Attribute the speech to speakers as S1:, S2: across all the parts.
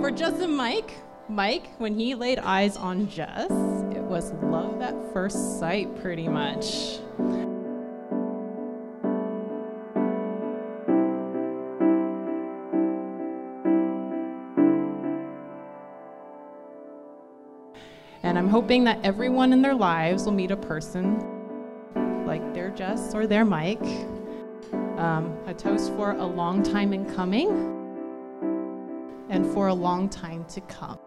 S1: For and Mike, Mike, when he laid eyes on Jess, it was love at first sight, pretty much. And I'm hoping that everyone in their lives will meet a person like their Jess or their Mike. Um, a toast for a long time in coming and for a long time to come.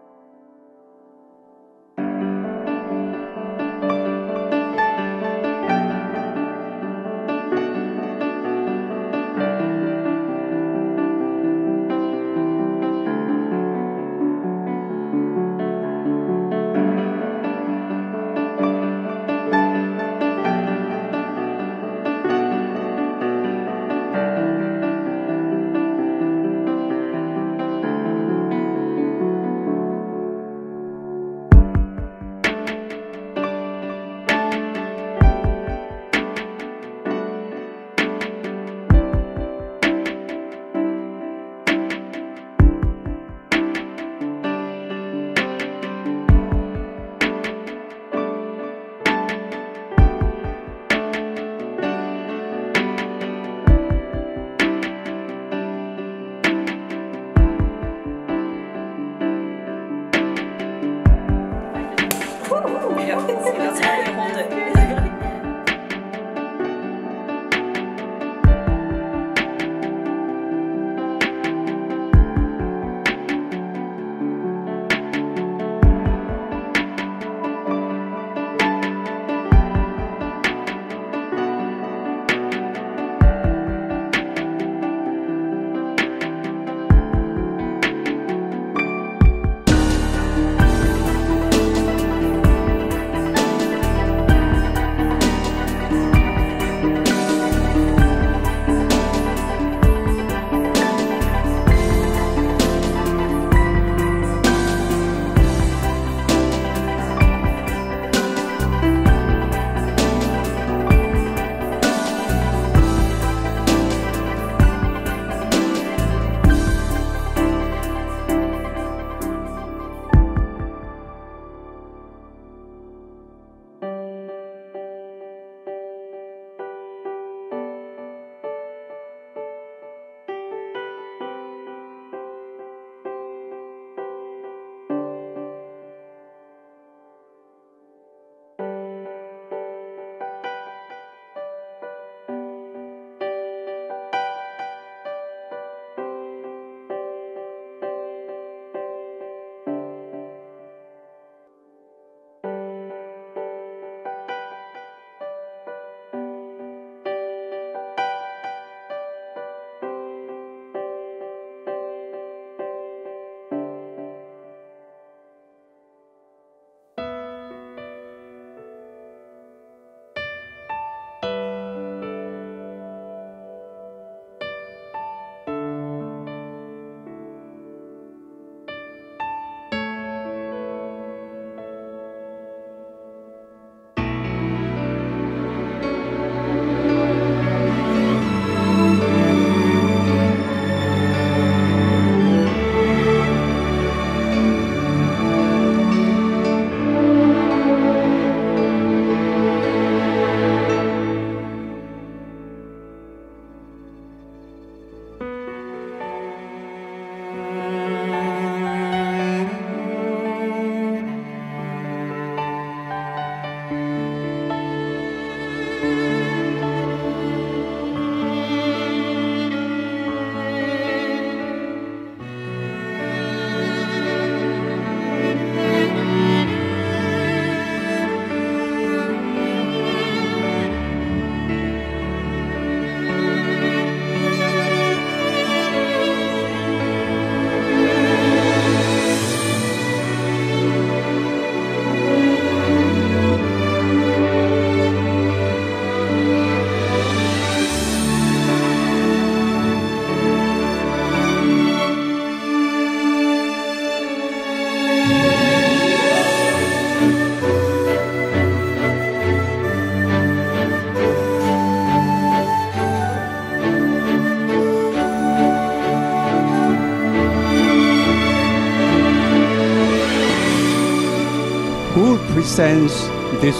S2: Presents this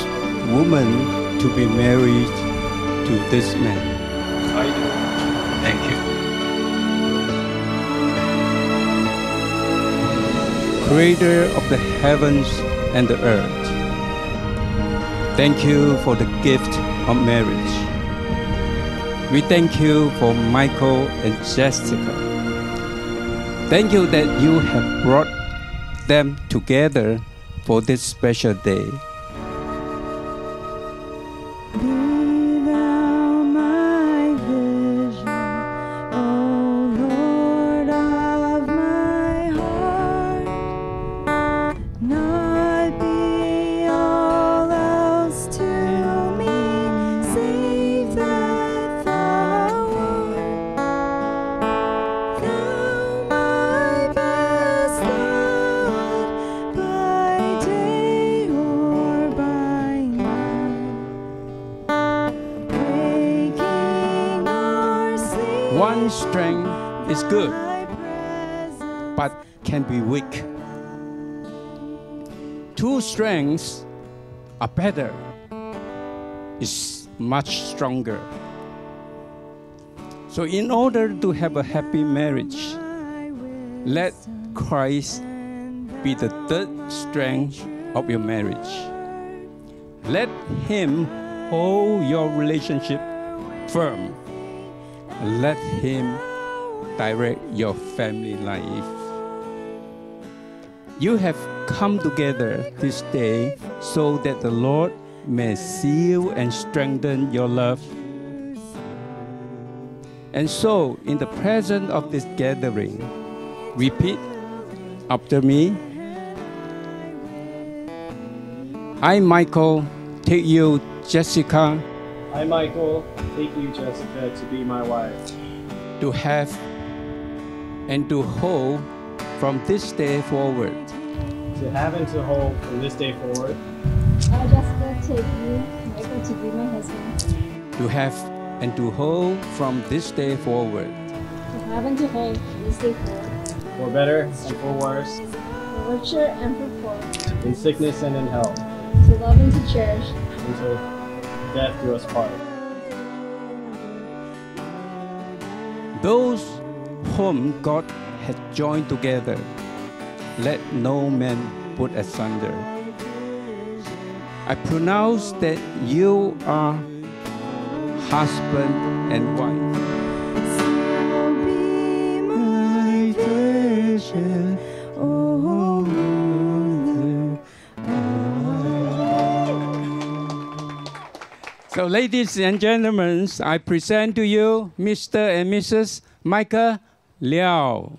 S2: woman to be married to this man.
S3: I do. Thank you.
S2: Creator of the heavens and the earth. Thank you for the gift of marriage. We thank you for Michael and Jessica. Thank you that you have brought them together for this special day. Strength is good, but can be weak. Two strengths are better, is much stronger. So, in order to have a happy marriage, let Christ be the third strength of your marriage. Let Him hold your relationship firm. Let Him direct your family life. You have come together this day so that the Lord may seal and strengthen your love. And so, in the presence of this gathering, repeat after me. I, Michael, take you, Jessica,
S4: I, Michael, take you, Jessica, to be my wife,
S2: to have and to hold from this day forward.
S4: to have and to hold from this day forward,
S5: I, Jessica, take you, Michael, to be my husband,
S2: To have and to hold from this day forward.
S5: to have and to hold from this day forward,
S4: for better and for worse,
S5: for richer and for poor,
S4: in sickness and in health,
S5: to love and to cherish,
S4: until death do us part.
S2: Those whom God has joined together, let no man put asunder. I pronounce that you are husband and wife.
S6: So,
S2: ladies and gentlemen, I present to you Mr. and Mrs. Michael Liao.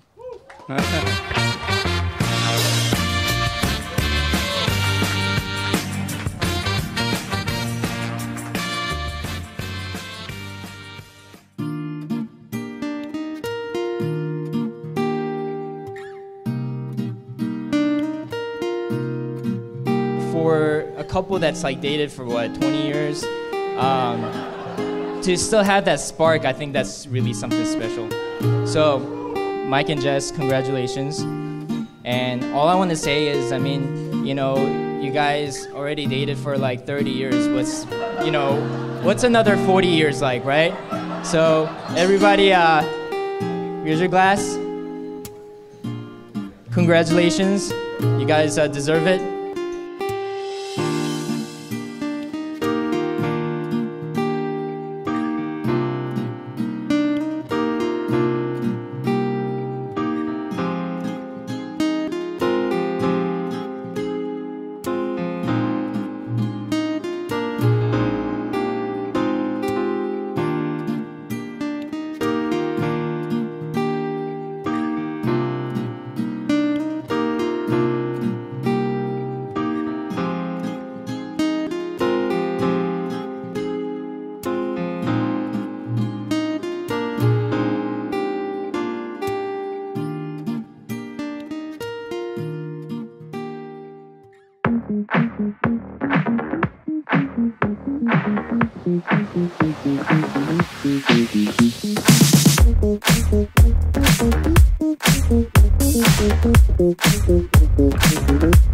S7: for a couple that's like dated for what 20 years um, to still have that spark i think that's really something special. So mike and jess congratulations. And all i want to say is i mean you know you guys already dated for like 30 years. What's you know what's another 40 years like right? So everybody uh, here's your glass. Congratulations. You guys uh, deserve it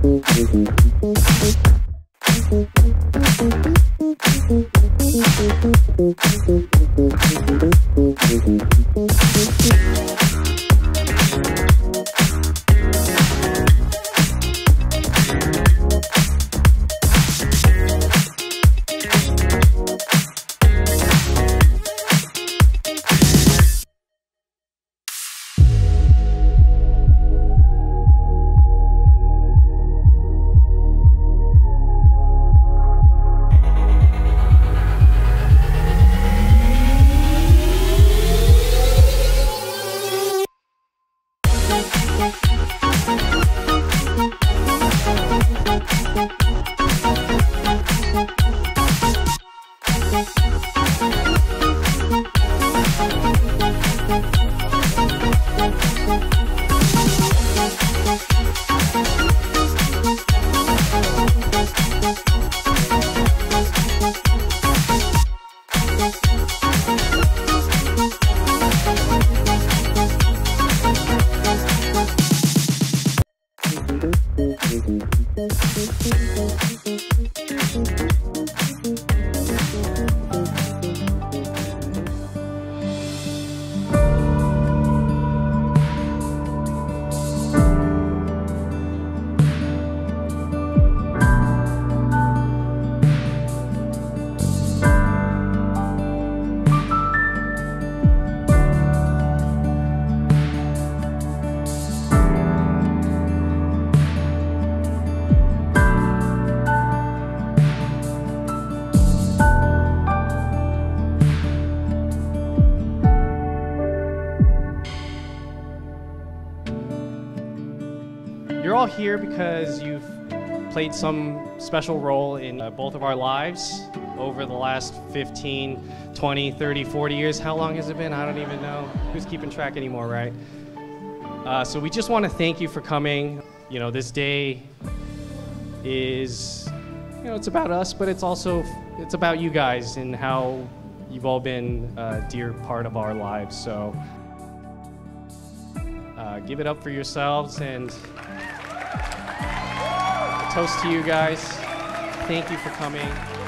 S4: Thank you. Here because you've played some special role in uh, both of our lives over the last 15, 20, 30, 40 years. How long has it been? I don't even know. Who's keeping track anymore, right? Uh, so we just want to thank you for coming. You know, this day is, you know, it's about us, but it's also it's about you guys and how you've all been a dear part of our lives. So uh, give it up for yourselves and toast to you guys. Thank you for coming.